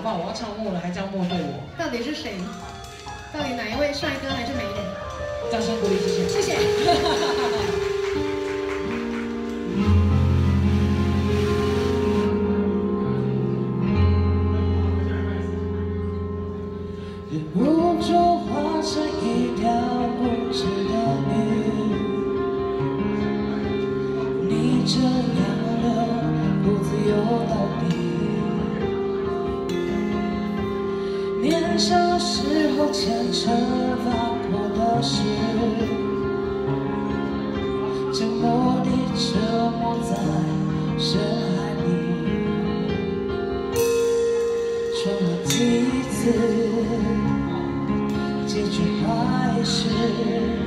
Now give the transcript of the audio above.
好不好？我要唱默了，还这样默对我。到底是谁？到底哪一位帅哥还是美女？掌声鼓励，谢谢。谢谢。小时候牵扯发过的誓，沉默地沉没在深海里，说了几次，结局还是。